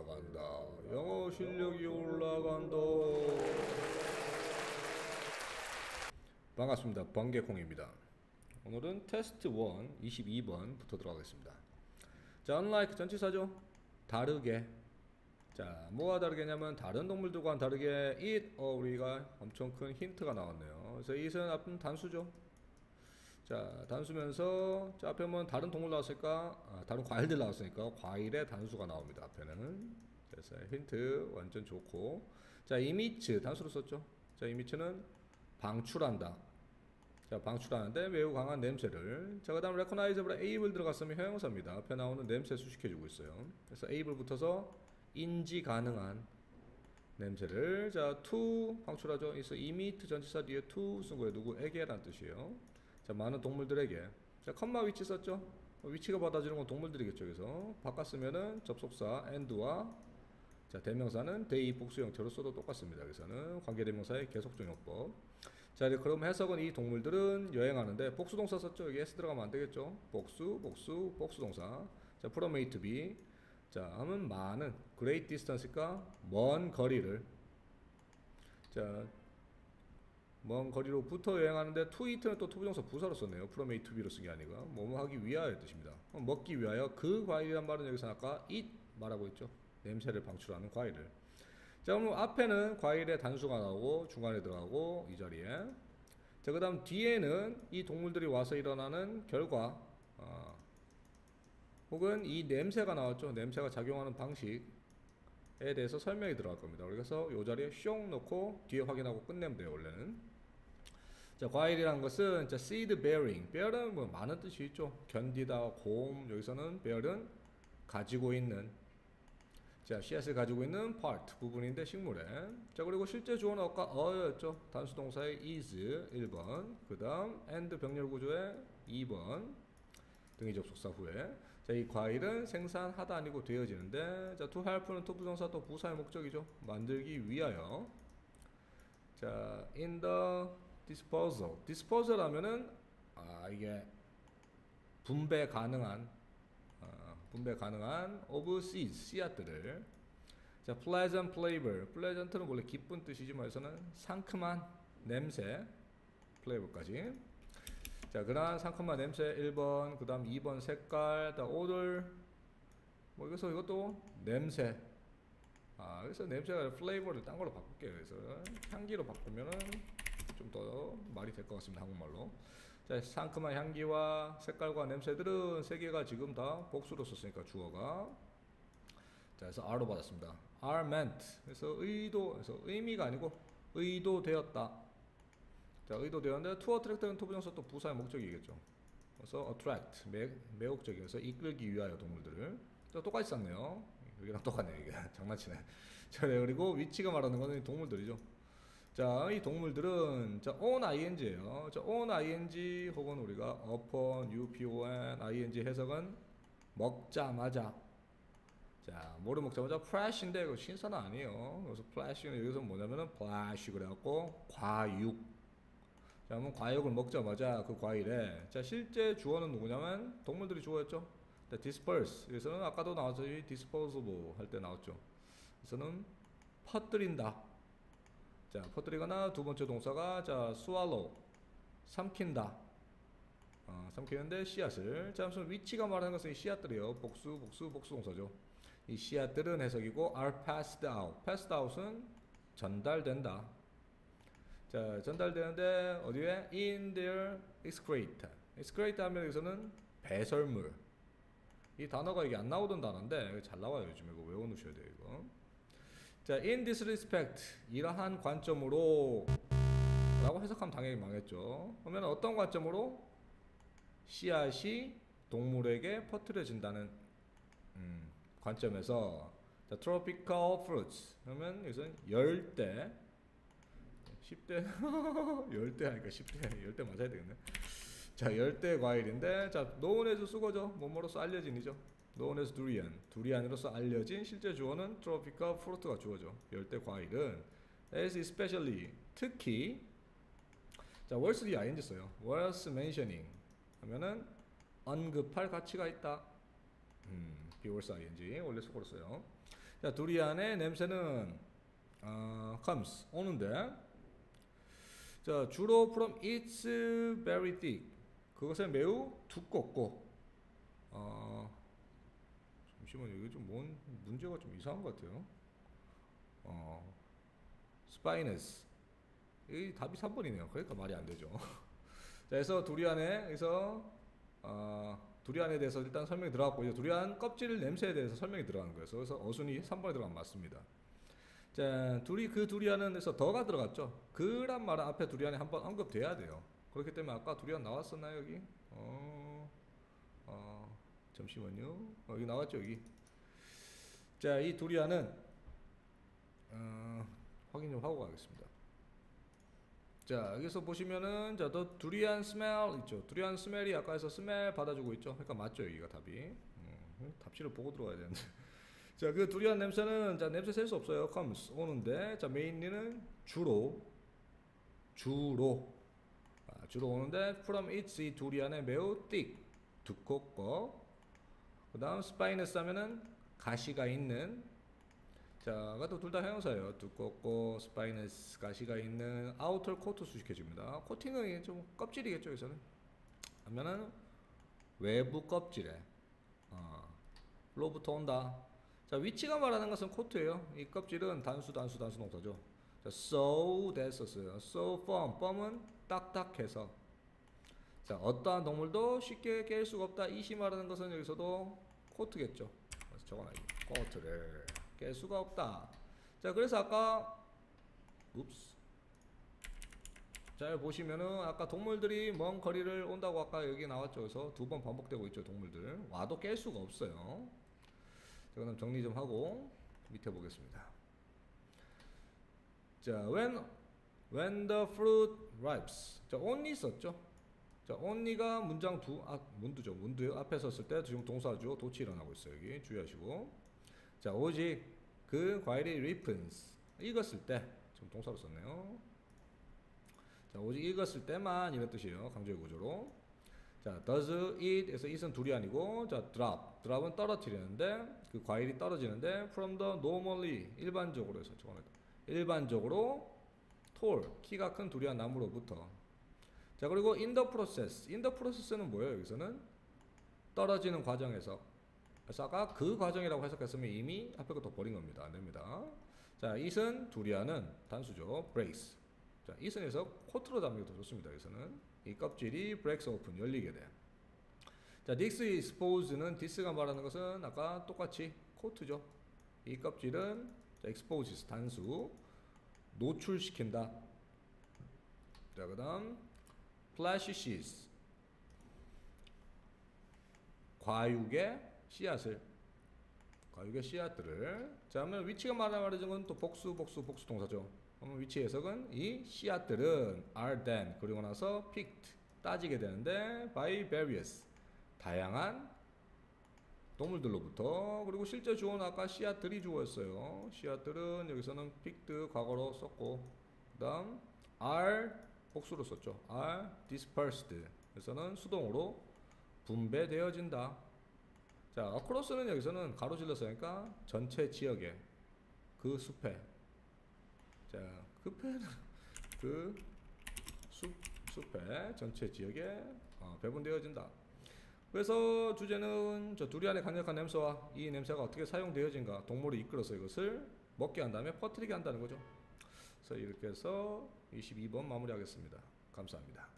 올라간다. 영어 실력이 올라간다. 반갑습니다. 번개콩입니다. 오늘은 테스트 1 22번부터 들어가겠습니다. 자, unlike 전치사죠. 다르게. 자, 뭐가 다르겠냐면 다른 동물들과는 다르게 it 어 우리가 엄청 큰 힌트가 나왔네요. 그래서 it은 단수죠. 자, 단수면서 자, 앞에 보면 다른 동물 나왔으니까 아, 다른 과일들 나왔으니까 과일의 단수가 나옵니다. 앞에는. 그래서 힌트 완전 좋고. 자, 이미츠 단수로 썼죠. 자, 이미츠는 방출한다. 자, 방출하는데 매우 강한 냄새를. 자, 그 다음 recognizable able 들어갔으면 형용사입니다. 앞에 나오는 냄새 수식해 주고 있어요. 그래서 able 붙어서 인지 가능한 냄새를. 자, to 방출하죠. 그래서 emit 전치사 뒤에 to 쓴 거예요. 누구에게란 뜻이에요. 자, 많은 동물들에게. 자, 컴마 위치 썼죠. which가 받아주는 건 동물들이겠죠. 그래서 바꿨으면은 접속사 and와 자, 대명사는 they 복수 형태로 써도 똑같습니다. 그래서는 관계대명사의 계속적용법. 자, 이제 그럼 해석은 이 동물들은 여행하는데 복수동사 썼죠? 여기 s 들어가면 안 되겠죠? 복수, 복수, 복수동사. 자, from A to B. 자, 하면 많은 great distance니까 먼 거리를 자, 먼 거리로부터 여행하는데 eat는 또 to부정사 부사로 썼네요. from A to B로 쓴 게 아니고 뭐뭐 하기 위하여 뜻입니다. 먹기 위하여 그 과일이란 말은 여기서 아까 eat 말하고 있죠. 냄새를 방출하는 과일을. 자, 그럼 앞에는 과일의 단수가 나오고 중간에 들어가고 이 자리에. 자, 그 다음 뒤에는 이 동물들이 와서 일어나는 결과 어, 혹은 이 냄새가 나왔죠. 냄새가 작용하는 방식 에 대해서 설명이 들어갈 겁니다. 그래서 이 자리에 쇽 넣고 뒤에 확인하고 끝내면 돼요. 원래는. 자, 과일이란 것은 자, seed bearing. bear은 뭐 많은 뜻이 있죠. 견디다, 고음. 여기서는 bear은 가지고 있는 자, 씨앗을 가지고 있는 part 부분인데 식물에. 자, 그리고 실제 주어는 아까 어였죠. 단수 동사의 is 1번. 그다음 and 병렬 구조의 2번. 등의 접속사 후에. 자, 이 과일은 생산하다 아니고 되어지는데 자, to help는 to 부정사 또 부사의 목적이죠. 만들기 위하여. 자, in the disposal. disposal 하면은 아, 이게 분배 가능한 어, 분배 가능한 seeds 씨앗들을. 자 pleasant flavor. pleasant는 원래 기쁜 뜻이지만 여기서는 상큼한 냄새 flavor까지. 자 그러한 상큼한 냄새 1번 그 다음 2번 색깔 다 odor. 뭐 여기서 이것도 냄새. 아 그래서 냄새가 flavor를 딴 걸로 바꿀게요 그래서. 향기로 바꾸면은 말이 될 것 같습니다 한국말로. 자, 상큼한 향기와 색깔과 냄새들은 세 개가 지금 다 복수로 썼으니까 주어가. 자 그래서 R로 받았습니다. Are meant. 그래서 의도 그래서 의미가 아니고 의도되었다. 자 의도되었는데 to attract는 토부정사 또 부사의 목적이겠죠. 그래서 attract 매, 매혹적인 그래서 이끌기 위하여 동물들을. 자, 똑같이 썼네요. 여기랑 똑같네요 이게. 장난치네. 자 그리고 위치가 말하는 거는 동물들이죠 자, 이 동물들은 자, on ing예요. 자, on ing 혹은 우리가 upon, upon, ing 해석은 먹자마자. 자, 뭐를 먹자마자 flash인데 이거 신사는 아니에요. 그래서 flash는 여기서 뭐냐면은 flash 그래갖고 과육. 자, 그러면 과육을 먹자마자 그 과일에 자, 실제 주어는 누구냐면 동물들이 주어였죠. disperse. 여기서는 아까도 나왔죠. disposable 할 때 나왔죠. 그래서는 퍼뜨린다. 자, 퍼뜨리거나 두 번째 동사가 자, swallow 삼킨다. 어, 삼키는데 씨앗을. 자, 무슨 위치가 말하는 것은 이 씨앗들이요. 복수, 복수, 복수 동사죠. 이 씨앗들은 해석이고 are passed out. passed out은 전달된다. 자, 전달되는데 어디에? in their excrete. excrete 하면 여기서는 배설물. 이 단어가 이게 안 나오던 단어인데 잘 나와요. 요즘 이거 외워 놓으셔야 돼요, 이거. 자, in this respect 이러한 관점으로 라고 해석하면 당연히 망했죠. 그러면 어떤 관점으로 씨앗이 동물에게 퍼뜨려진다는 음, 관점에서 자, tropical fruits 그러면 여기서는 열대 10대 열대 하니까 10대 열대 맞아야 되겠네. 자, 열대 과일인데 자, as 수거죠. 뭐뭐로서 알려진이죠. Known as durian. 두리안으로서 알려진 실제 주어는 tropical fruit가 주어죠. 열대 과일은 as especially 특히 자, worth the ing 써요. worth mentioning 하면은 언급할 가치가 있다. 음, be worth ing 원래 속어로 써요. 자, 두리안의 냄새는 어, comes 오는데 자, 주로 from its very thick 그것에 매우 두껍고 어, 잠시만요. 이게 좀 뭔 문제가 좀 이상한 것 같아요. 어, 스파이너스 이 답이 3번이네요. 그러니까 말이 안 되죠. 자, 그래서 두리안에 그래서 어, 두리안에 대해서 일단 설명이 들어갔고 이제 두리안 껍질 냄새에 대해서 설명이 들어간 거예요. 그래서 어순이 3번에 들어간 맞습니다. 자, 둘이 그 두리안은 그래서 더가 들어갔죠. 그란 말은 앞에 두리안에 한번 언급돼야 돼요. 그렇기 때문에 아까 두리안 나왔었나요 여기? 어, 어, 잠시만요. 어, 여기 나왔죠 여기. 자, 이 두리안은 어, 확인 좀 하고 가겠습니다. 자, 여기서 보시면은 자, 더 두리안 스멜 있죠. 두리안 스멜이 아까 해서 스멜 받아주고 있죠. 그러니까 맞죠 여기가 답이. 음, 답지를 보고 들어가야 되는데. 자, 그 두리안 냄새는 자 냄새 셀 수 없어요. comes 오는데 자 메인리는 주로 주로 아, 주로 오는데 from its 이 두리안에 매우 thick 두껍고 그 다음 spinous 하면은 가시가 있는 자, 그것도 둘다 형용사예요. 두껍고 spinous 가시가 있는 outer coat 수식해줍니다. 코팅은 좀 껍질이겠죠, 여기서는. 하면은 외부 껍질에 어, 로부터 온다. 자, 위치가 말하는 것은 코트예요. 이 껍질은 단수, 단수, 단수 동사죠. 자, so 됐었어요. so firm, firm은 딱딱해서. 자, 어떠한 동물도 쉽게 깰 수가 없다. 이시 말하는 것은 여기서도 코트겠죠. 그래서 적어놔야지. 코트를 깰 수가 없다. 자, 그래서 아까 읍스. 잘 보시면은 아까 동물들이 먼 거리를 온다고 아까 여기 나왔죠. 그래서 두 번 반복되고 있죠. 동물들 와도 깰 수가 없어요. 자, 그럼 정리 좀 하고 밑에 보겠습니다. 자, when when the fruit ripes. 자, only 썼죠. 자, only가 문장 두, 아, 문두죠. 문두 앞에 섰을 때 지금 동사죠. 도치 일어나고 있어요. 여기 주의하시고. 자, 오직 그 과일이 ripens. 익었을 때. 지금 동사로 썼네요. 자, 오직 익었을 때만 이런 뜻이에요. 강조의 구조로. 자, does it 에서 it은 둘이 아니고 자, drop. drop은 떨어뜨리는데 그 과일이 떨어지는데 from the normally 일반적으로 해서. 일반적으로 tall 키가 큰 두리안 나무로부터. 자, 그리고 in the process. in the process는 뭐예요? 여기서는 떨어지는 과정에서. 그래서 그 과정이라고 해석했으면 이미 앞에 것도 버린 겁니다. 안 됩니다. 자, it은 두리안은 단수죠. breaks. 자, it은에서 코트로 잡는 게더 좋습니다. 여기서는 이 껍질이 breaks open 열리게 돼. 자, this expose는 this가 말하는 것은 아까 똑같이 코트죠. 이 껍질은 자, exposes 단수 노출시킨다. 자, 그 다음 flashes 과육의 씨앗을 과육의 씨앗들을 자, 그러면 위치가 말하는 것은 또 복수 복수 복수 동사죠. 그러면 위치 해석은 이 씨앗들은 are then 그리고 나서 picked 따지게 되는데 by various 다양한 동물들로부터 그리고 실제 주어는 아까 씨앗들이 주어였어요. 씨앗들은 여기서는 picked 과거로 썼고 그 다음 are 복수로 썼죠. are dispersed 그래서는 수동으로 분배되어진다. 자, across는 여기서는 가로질러 쓰니까 전체 지역에 그 숲에 자, 그 패는 그 숲, 숲에 전체 지역에 어, 배분되어진다. 그래서 주제는 저 두리안의 강력한 냄새와 이 냄새가 어떻게 사용되어진가 동물이 이끌어서 이것을 먹게 한 다음에 퍼뜨리게 한다는 거죠. 그래서 이렇게 해서 22번 마무리하겠습니다. 감사합니다.